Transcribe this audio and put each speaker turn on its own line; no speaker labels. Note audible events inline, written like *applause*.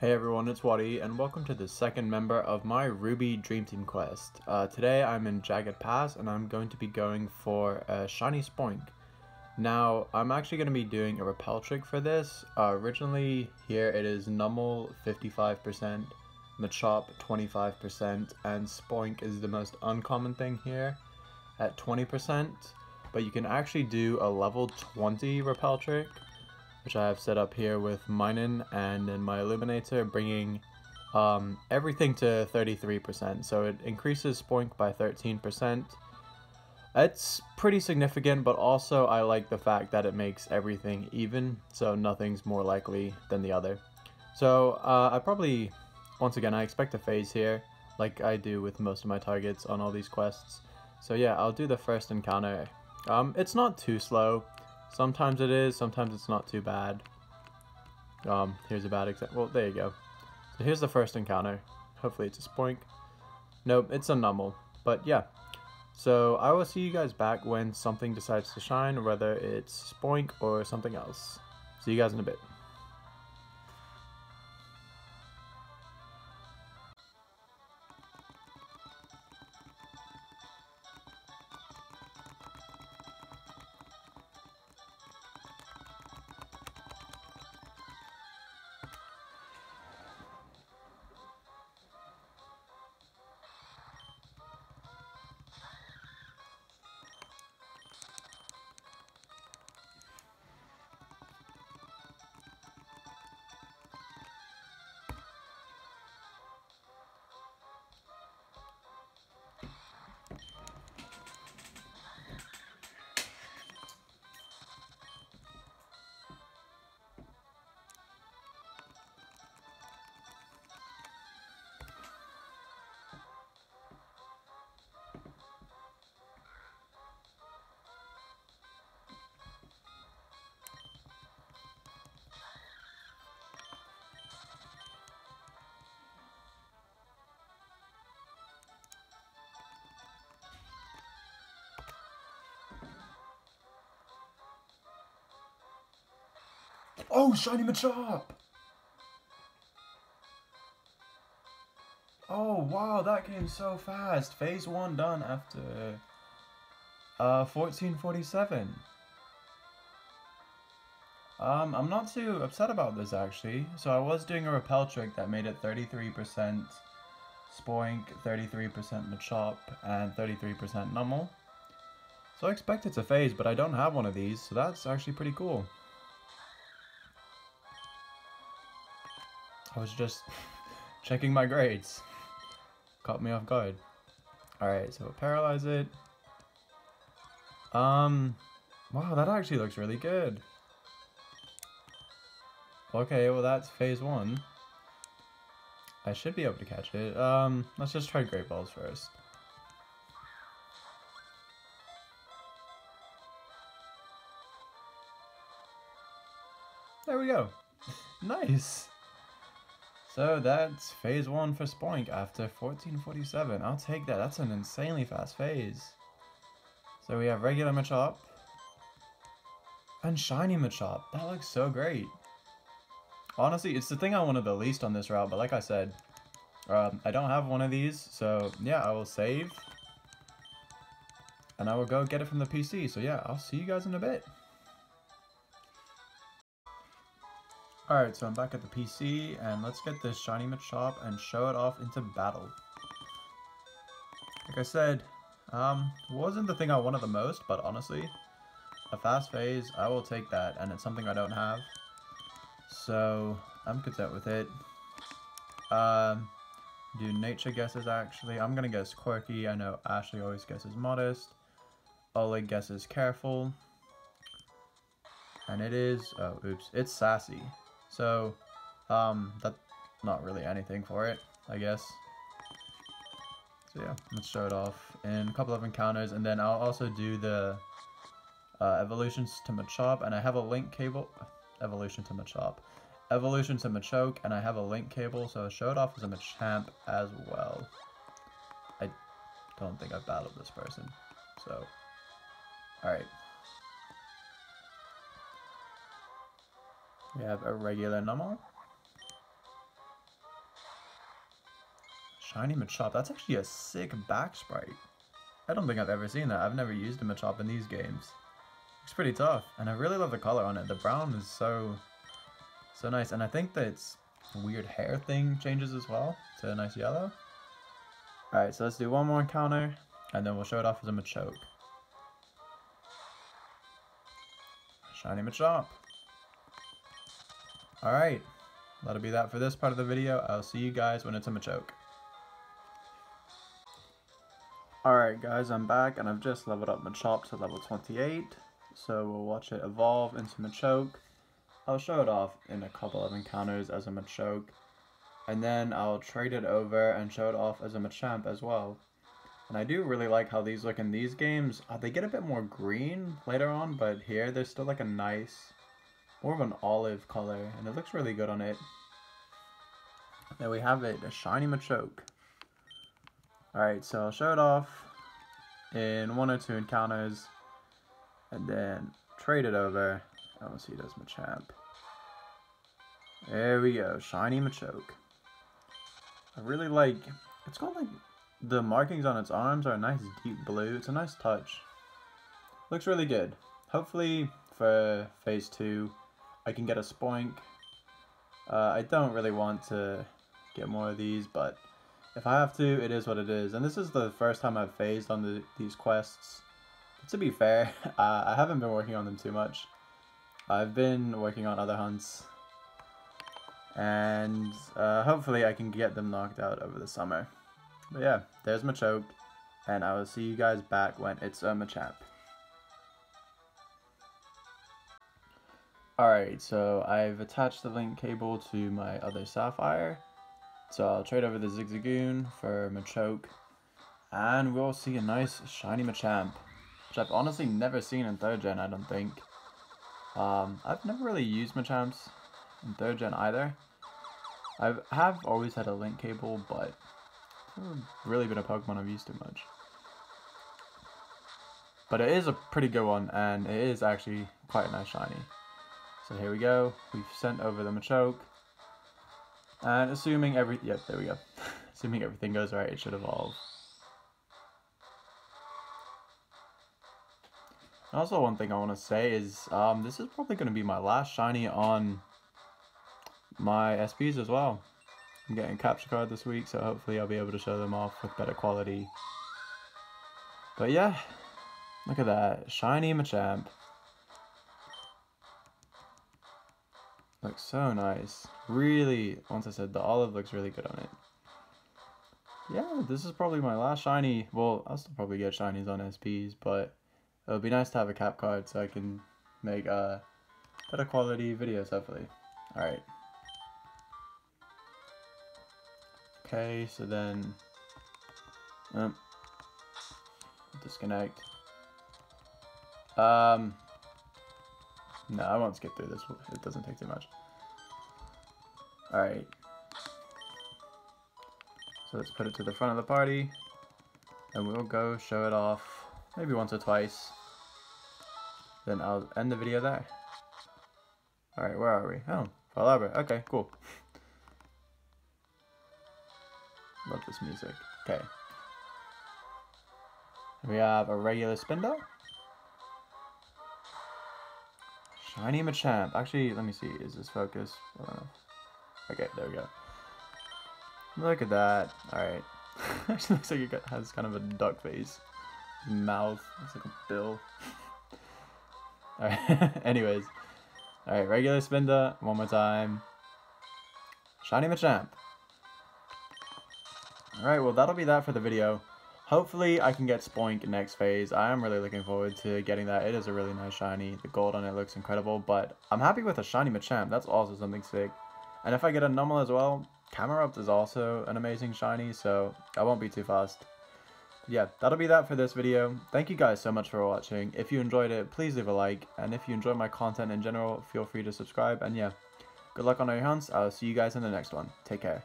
Hey everyone, it's Waddy, and welcome to the second member of my Ruby Dream Team quest. Uh, today I'm in Jagged Pass, and I'm going to be going for a Shiny Spoink. Now, I'm actually going to be doing a repel trick for this. Uh, originally, here it is Numel 55%, Machop 25%, and Spoink is the most uncommon thing here at 20%. But you can actually do a level 20 repel trick, which I have set up here with Minun and in my Illuminator bringing um, everything to 33%. So it increases Spoink by 13%. It's pretty significant, but also I like the fact that it makes everything even, so nothing's more likely than the other. So uh, I probably, once again, I expect a phase here, like I do with most of my targets on all these quests. So yeah, I'll do the first encounter. Um, it's not too slow. Sometimes it is, sometimes it's not too bad. Um, here's a bad example. Well, there you go. So here's the first encounter. Hopefully it's a spoink. Nope, it's a numel. But yeah. So I will see you guys back when something decides to shine, whether it's spoink or something else. See you guys in a bit. Oh, Shiny Machop! Oh, wow, that came so fast. Phase 1 done after uh, 1447. Um, I'm not too upset about this, actually. So I was doing a repel trick that made it 33% Spoink, 33% Machop, and 33% Numel. So I expect it's a phase, but I don't have one of these, so that's actually pretty cool. I was just checking my grades. Caught me off guard. Alright, so paralyze it. Um, wow, that actually looks really good. Okay, well that's phase one. I should be able to catch it. Um, let's just try Great Balls first. There we go. *laughs* nice. So that's phase one for Spoink after 1447. I'll take that. That's an insanely fast phase. So we have regular Machop. And shiny Machop. That looks so great. Honestly, it's the thing I wanted the least on this route, but like I said, um, I don't have one of these, so yeah, I will save. And I will go get it from the PC, so yeah, I'll see you guys in a bit. Alright, so I'm back at the PC, and let's get this Shiny Machop and show it off into battle. Like I said, um, wasn't the thing I wanted the most, but honestly, a fast phase, I will take that, and it's something I don't have. So, I'm content with it. Um, do nature guesses, actually. I'm gonna guess quirky. I know Ashley always guesses modest. Oleg guesses careful. And it is, oh, oops, it's sassy. So, um, that's not really anything for it, I guess. So yeah, let's show it off in a couple of encounters, and then I'll also do the uh, evolutions to Machop, and I have a link cable, evolution to Machop, evolution to Machoke, and I have a link cable, so I'll show it off as a Machamp as well. I don't think I've battled this person, so, alright. We have a regular Numel. Shiny Machop. That's actually a sick back sprite. I don't think I've ever seen that. I've never used a Machop in these games. It's pretty tough. And I really love the color on it. The brown is so, so nice. And I think that it's weird hair thing changes as well to a nice yellow. Alright, so let's do one more encounter. And then we'll show it off as a Machoke. Shiny Machop. Alright, that'll be that for this part of the video. I'll see you guys when it's a Machoke. Alright guys, I'm back and I've just leveled up Machop to level 28. So we'll watch it evolve into Machoke. I'll show it off in a couple of encounters as a Machoke. And then I'll trade it over and show it off as a Machamp as well. And I do really like how these look in these games. Uh, they get a bit more green later on, but here they're still like a nice, more of an olive color. And it looks really good on it. There we have it, a shiny Machoke. Alright, so I'll show it off in one or two encounters and then trade it over. I want to see as Machamp. There we go, shiny Machoke. I really like, it's got like, the markings on its arms are a nice deep blue. It's a nice touch. Looks really good. Hopefully for phase two, I can get a Spoink. Uh, I don't really want to get more of these, but if I have to, it is what it is. And this is the first time I've phased on the, these quests. But to be fair, *laughs* uh, I haven't been working on them too much. I've been working on other hunts. And uh, hopefully I can get them knocked out over the summer. But yeah, there's Machoke. And I will see you guys back when it's a Machamp. Alright, so I've attached the link cable to my other Sapphire. So I'll trade over the Zigzagoon for Machoke. And we'll see a nice shiny Machamp. Which I've honestly never seen in 3rd gen, I don't think. Um, I've never really used Machamps in 3rd gen either. I have always had a link cable, but really been a Pokemon I've used too much. But it is a pretty good one, and it is actually quite a nice shiny. So here we go. We've sent over the Machoke. And assuming every, yep, there we go. *laughs* assuming everything goes right, it should evolve. Also, one thing I want to say is, um, this is probably going to be my last shiny on my SPs as well. I'm getting capture card this week, so hopefully I'll be able to show them off with better quality. But yeah, look at that, shiny Machamp. Looks so nice. Really, once I said the olive looks really good on it. Yeah, this is probably my last shiny. Well, I'll still probably get shinies on SPs, but it would be nice to have a cap card so I can make uh, better quality videos, hopefully. Alright. Okay, so then... Um, disconnect. Um... No, I won't skip through this. It doesn't take too much. Alright. So let's put it to the front of the party. And we'll go show it off maybe once or twice. Then I'll end the video there. Alright, where are we? Oh, Fallarbor. Okay, cool. Love this music. Okay. We have a regular Spinda. Shiny Machamp. Actually, let me see. Is this focus? Uh, Okay, there we go. Look at that. Alright. *laughs* Actually looks like it has kind of a duck face. Mouth. Looks like a bill. *laughs* Alright, *laughs* anyways. Alright, regular Spinda. One more time. Shiny Machamp. Alright, well that'll be that for the video. Hopefully I can get Spoink next phase. I am really looking forward to getting that. It is a really nice shiny. The gold on it looks incredible, but I'm happy with a shiny Machamp. That's also something sick. And if I get a Numel as well, Camerupt is also an amazing shiny, so I won't be too fast. Yeah, that'll be that for this video. Thank you guys so much for watching. If you enjoyed it, please leave a like. And if you enjoy my content in general, feel free to subscribe. And yeah, good luck on all your hunts. I'll see you guys in the next one. Take care.